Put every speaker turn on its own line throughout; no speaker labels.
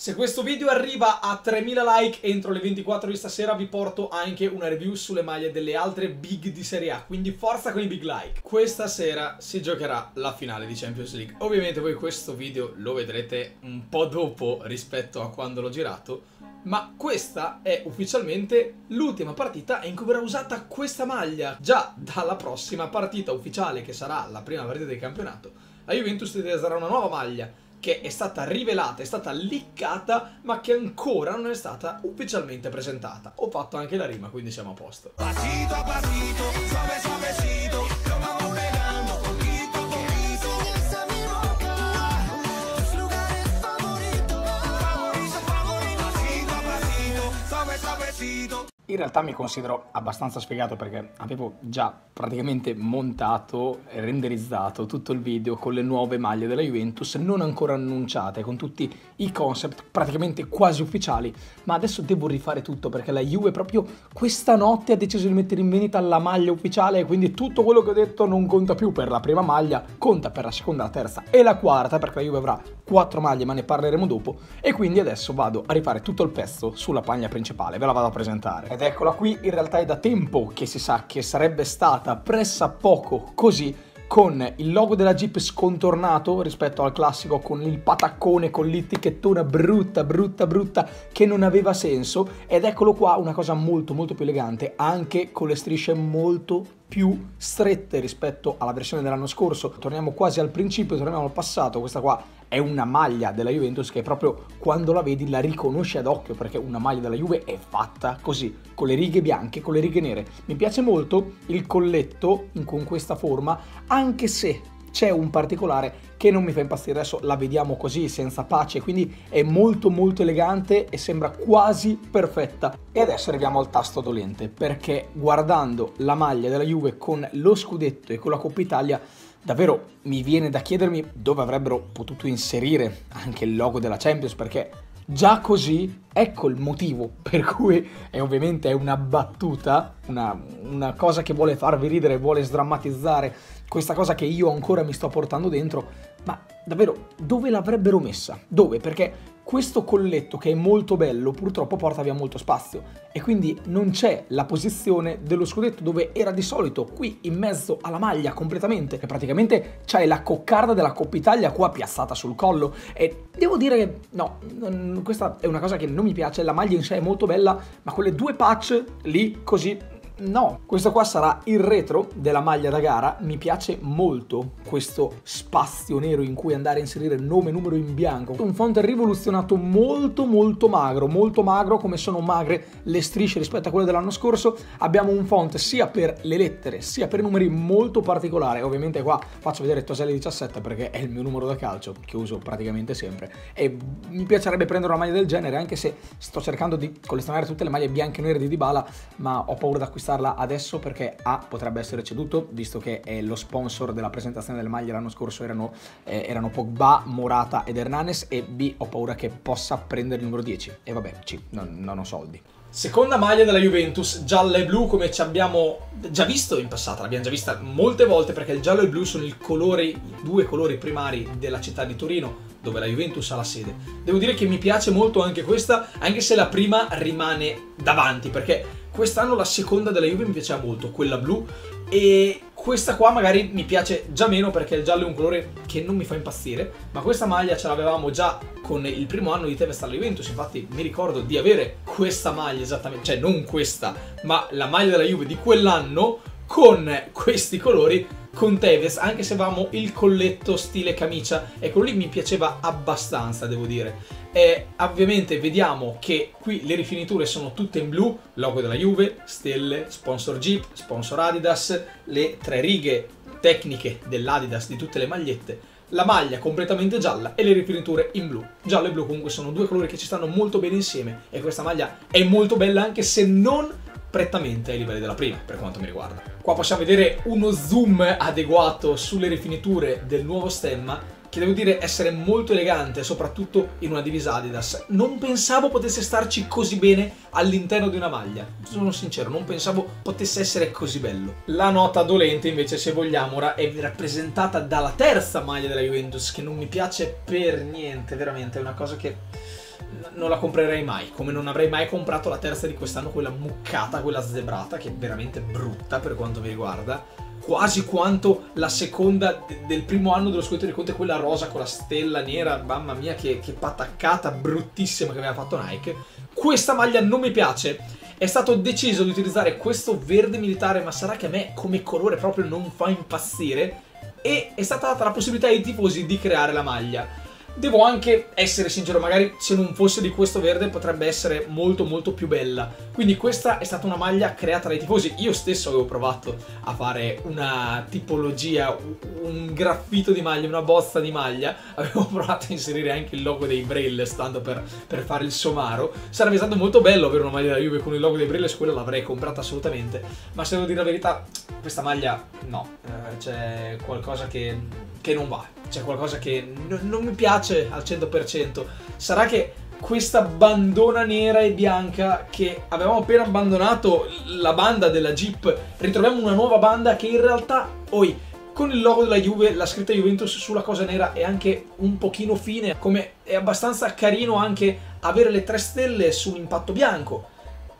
Se questo video arriva a 3000 like entro le 24 di stasera vi porto anche una review sulle maglie delle altre big di Serie A, quindi forza con i big like. Questa sera si giocherà la finale di Champions League. Ovviamente voi questo video lo vedrete un po' dopo rispetto a quando l'ho girato, ma questa è ufficialmente l'ultima partita in cui verrà usata questa maglia. Già dalla prossima partita ufficiale, che sarà la prima partita del campionato, la Juventus utilizzerà una nuova maglia che è stata rivelata, è stata liccata, ma che ancora non è stata ufficialmente presentata. Ho fatto anche la rima, quindi siamo a posto. Pasito a pasito, suave suavecito, realtà mi considero abbastanza spiegato perché avevo già praticamente montato e renderizzato tutto il video con le nuove maglie della Juventus non ancora annunciate, con tutti i concept praticamente quasi ufficiali, ma adesso devo rifare tutto perché la Juve proprio questa notte ha deciso di mettere in vendita la maglia ufficiale e quindi tutto quello che ho detto non conta più per la prima maglia, conta per la seconda, la terza e la quarta perché la Juve avrà quattro maglie ma ne parleremo dopo e quindi adesso vado a rifare tutto il pezzo sulla maglia principale, ve la vado a presentare. Ed eccola qui, in realtà è da tempo che si sa che sarebbe stata pressa poco così con il logo della Jeep scontornato rispetto al classico con il pataccone con l'etichettona brutta brutta brutta che non aveva senso. Ed eccolo qua una cosa molto molto più elegante anche con le strisce molto più strette rispetto alla versione dell'anno scorso. Torniamo quasi al principio, torniamo al passato. Questa qua è una maglia della Juventus che proprio quando la vedi la riconosci ad occhio perché una maglia della Juve è fatta così, con le righe bianche, con le righe nere. Mi piace molto il colletto con questa forma, anche se c'è un particolare che non mi fa impazzire, adesso la vediamo così senza pace, quindi è molto molto elegante e sembra quasi perfetta. E adesso arriviamo al tasto dolente, perché guardando la maglia della Juve con lo scudetto e con la Coppa Italia, davvero mi viene da chiedermi dove avrebbero potuto inserire anche il logo della Champions, perché Già così, ecco il motivo per cui, e ovviamente è una battuta, una, una cosa che vuole farvi ridere, vuole sdrammatizzare questa cosa che io ancora mi sto portando dentro, ma davvero dove l'avrebbero messa? Dove? Perché questo colletto che è molto bello purtroppo porta via molto spazio. E quindi non c'è la posizione dello scudetto dove era di solito qui in mezzo alla maglia completamente che praticamente c'hai la coccarda della Coppa Italia qua piazzata sul collo. E devo dire che no questa è una cosa che non mi piace la maglia in sé è molto bella ma quelle due patch lì così No, questo qua sarà il retro della maglia da gara. Mi piace molto questo spazio nero in cui andare a inserire nome e numero in bianco. Un font rivoluzionato molto molto magro, molto magro come sono magre le strisce rispetto a quelle dell'anno scorso. Abbiamo un font sia per le lettere sia per i numeri molto particolare. Ovviamente qua faccio vedere Toselli 17 perché è il mio numero da calcio che uso praticamente sempre e mi piacerebbe prendere una maglia del genere anche se sto cercando di collezionare tutte le maglie bianche e nere di Dybala ma ho paura di acquistare acquistarla adesso perché A potrebbe essere ceduto, visto che è lo sponsor della presentazione delle maglie l'anno scorso erano, eh, erano, Pogba, Morata ed Hernanes e B ho paura che possa prendere il numero 10 e vabbè C, non, non ho soldi. Seconda maglia della Juventus, gialla e blu come ci abbiamo già visto in passato, l'abbiamo già vista molte volte perché il giallo e il blu sono colore, i due colori primari della città di Torino dove la Juventus ha la sede. Devo dire che mi piace molto anche questa, anche se la prima rimane davanti perché Quest'anno la seconda della Juve mi piaceva molto, quella blu, e questa qua magari mi piace già meno perché il giallo è un colore che non mi fa impazzire, ma questa maglia ce l'avevamo già con il primo anno di Tevez alla infatti mi ricordo di avere questa maglia esattamente, cioè non questa, ma la maglia della Juve di quell'anno con questi colori con Tevez, anche se avevamo il colletto stile camicia, e quello lì mi piaceva abbastanza, devo dire. E ovviamente vediamo che qui le rifiniture sono tutte in blu, logo della Juve, stelle, sponsor Jeep, sponsor Adidas, le tre righe tecniche dell'Adidas di tutte le magliette, la maglia completamente gialla e le rifiniture in blu. Giallo e blu comunque sono due colori che ci stanno molto bene insieme e questa maglia è molto bella anche se non prettamente ai livelli della prima per quanto mi riguarda. Qua possiamo vedere uno zoom adeguato sulle rifiniture del nuovo stemma che devo dire essere molto elegante, soprattutto in una divisa Adidas. Non pensavo potesse starci così bene all'interno di una maglia. Sono sincero, non pensavo potesse essere così bello. La nota dolente, invece, se vogliamo, ora è rappresentata dalla terza maglia della Juventus, che non mi piace per niente, veramente, è una cosa che non la comprerei mai, come non avrei mai comprato la terza di quest'anno, quella muccata, quella zebrata, che è veramente brutta per quanto mi riguarda quasi quanto la seconda del primo anno dello scudetto di Conte, quella rosa con la stella nera, mamma mia che, che pataccata bruttissima che aveva fatto Nike. Questa maglia non mi piace. È stato deciso di utilizzare questo verde militare, ma sarà che a me come colore proprio non fa impazzire. E è stata data la possibilità ai tifosi di creare la maglia. Devo anche essere sincero, magari se non fosse di questo verde potrebbe essere molto molto più bella. Quindi questa è stata una maglia creata dai tifosi. Io stesso avevo provato a fare una tipologia, un graffito di maglia, una bozza di maglia. Avevo provato a inserire anche il logo dei Braille, stando per, per fare il somaro. Sarebbe stato molto bello avere una maglia della Juve con il logo dei Braille, su quella l'avrei comprata assolutamente. Ma se devo dire la verità, questa maglia no, eh, c'è qualcosa che, che non va c'è qualcosa che n- non mi piace al 100%. Sarà che questa bandona nera e bianca che avevamo appena abbandonato la banda della Jeep, ritroviamo una nuova banda che in realtà, oi, con il logo della Juve, la scritta Juventus sulla cosa nera è anche un pochino fine, come è abbastanza carino anche avere le tre stelle su impatto bianco.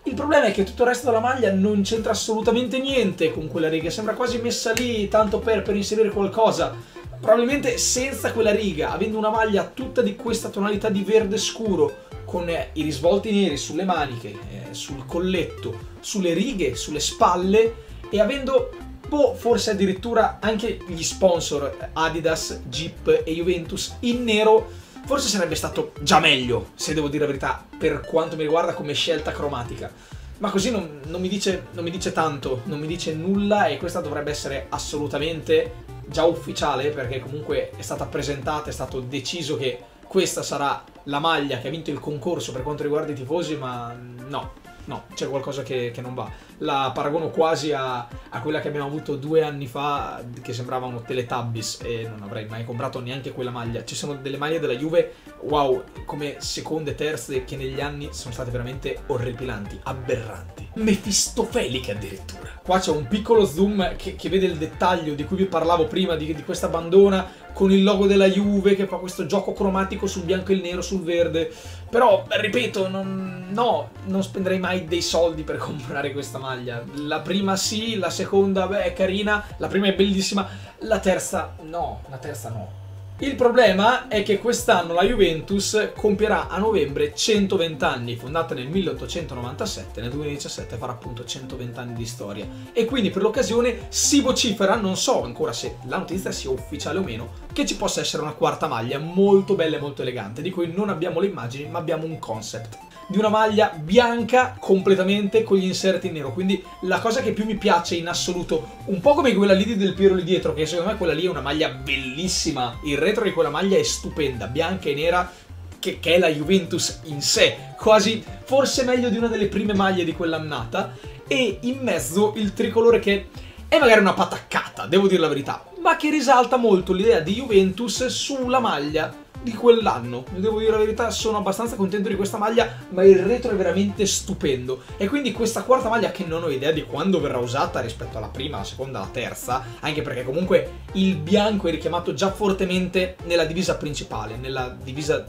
Il problema è che tutto il resto della maglia non c'entra assolutamente niente con quella riga, sembra quasi messa lì tanto per, per inserire qualcosa probabilmente senza quella riga, avendo una maglia tutta di questa tonalità di verde scuro, con eh, i risvolti neri sulle maniche, eh, sul colletto, sulle righe, sulle spalle e avendo boh, forse addirittura anche gli sponsor Adidas, Jeep e Juventus in nero, forse sarebbe stato già meglio, se devo dire la verità, per quanto mi riguarda come scelta cromatica. Ma così non, non, mi dice, non mi dice tanto, non mi dice nulla e questa dovrebbe essere assolutamente già ufficiale perché comunque è stata presentata, è stato deciso che questa sarà la maglia che ha vinto il concorso per quanto riguarda i tifosi, ma no, no, c'è qualcosa che, che, non va. La paragono quasi a, a, quella che abbiamo avuto due anni fa, che sembrava uno Teletubbies, e non avrei mai comprato neanche quella maglia. Ci sono delle maglie della Juve, wow, come seconde, terze, che negli anni sono state veramente orripilanti, aberranti. Mefistofelike addirittura. Qua c'è un piccolo zoom che, che, vede il dettaglio di cui vi parlavo prima, di, di questa bandona con il logo della Juve che fa questo gioco cromatico sul bianco e il nero, sul verde. Però, ripeto, non, no, non spenderei mai dei soldi per comprare questa maglia. La prima sì, la seconda, beh, è carina, la prima è bellissima, la terza no, la terza no. Il problema è che quest'anno la Juventus compierà a novembre 120 anni, fondata nel 1897, nel 2017 farà appunto 120 anni di storia. E quindi per l'occasione si vocifera, non so ancora se la notizia sia ufficiale o meno, che ci possa essere una quarta maglia molto bella e molto elegante, di cui non abbiamo le immagini ma abbiamo un concept di una maglia bianca completamente con gli inserti in nero. Quindi la cosa che più mi piace in assoluto, un po' come quella lì del Piero lì dietro, che secondo me quella lì è una maglia bellissima. Il retro di quella maglia è stupenda, bianca e nera. Che, che è la Juventus in sé, quasi forse meglio di una delle prime maglie di quell'annata, e in mezzo il tricolore che è magari una pataccata, devo dire la verità, ma che risalta molto l'idea di Juventus sulla maglia di quell'anno. Devo dire la verità, sono abbastanza contento di questa maglia, ma il retro è veramente stupendo. E quindi questa quarta maglia, che non ho idea di quando verrà usata rispetto alla prima, la seconda, la terza, anche perché comunque il bianco è richiamato già fortemente nella divisa principale, nella divisa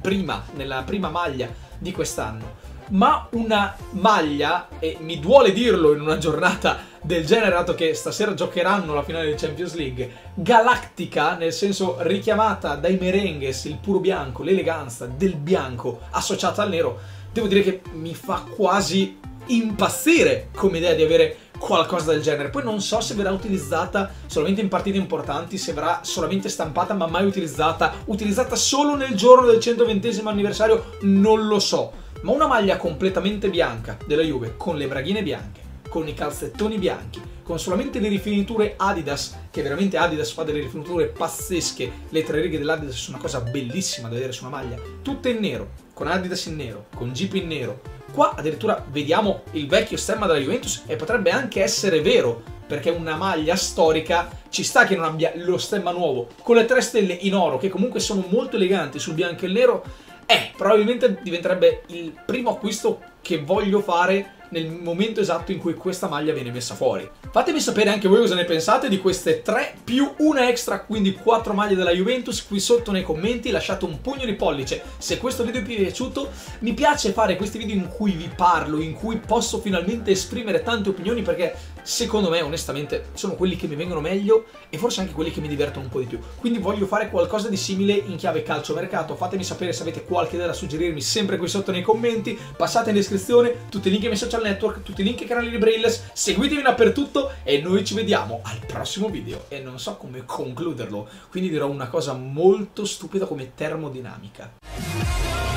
prima, nella prima maglia di quest'anno. Ma una maglia, e mi duole dirlo in una giornata del genere, dato che stasera giocheranno la finale di Champions League, galattica, nel senso richiamata dai merengues, il puro bianco, l'eleganza del bianco associata al nero, devo dire che mi fa quasi impazzire come idea di avere qualcosa del genere. Poi non so se verrà utilizzata solamente in partite importanti, se verrà solamente stampata ma mai utilizzata, utilizzata solo nel giorno del 120 anniversario, non lo so. Ma una maglia completamente bianca della Juve con le braghine bianche con i calzettoni bianchi, con solamente le rifiniture Adidas, che veramente Adidas fa delle rifiniture pazzesche, le tre righe dell'Adidas sono una cosa bellissima da vedere su una maglia, tutte in nero, con Adidas in nero, con Jeep in nero. Qua addirittura vediamo il vecchio stemma della Juventus e potrebbe anche essere vero, perché una maglia storica ci sta che non abbia lo stemma nuovo, con le tre stelle in oro che comunque sono molto eleganti sul bianco e il nero, eh, probabilmente diventerebbe il primo acquisto che voglio fare nel momento esatto in cui questa maglia viene messa fuori. Fatemi sapere anche voi cosa ne pensate di queste tre più una extra, quindi quattro maglie della Juventus qui sotto nei commenti, lasciate un pugno di pollice se questo video vi è piaciuto. Mi piace fare questi video in cui vi parlo, in cui posso finalmente esprimere tante opinioni perché secondo me onestamente sono quelli che mi vengono meglio e forse anche quelli che mi divertono un po' di più. Quindi voglio fare qualcosa di simile in chiave calciomercato. Fatemi sapere se avete qualche idea da suggerirmi sempre qui sotto nei commenti. Passate in descrizione tutti i link ai miei social network, tutti i link ai canali di Brailles. Seguitemi dappertutto e noi ci vediamo al prossimo video. E non so come concluderlo, quindi dirò una cosa molto stupida come termodinamica.